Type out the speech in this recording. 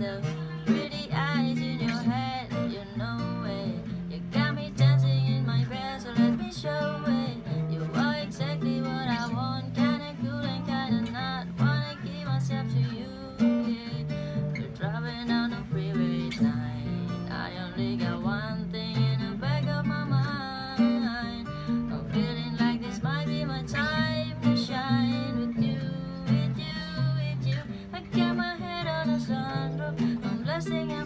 the pretty eyes in your head, you know it. You got me dancing in my breath, so let me show it. You are exactly what I want, kinda cool and kinda not. Wanna give myself to you, yeah. We're driving down a freeway tonight. I only got one thing in the back of my mind. I'm feeling sing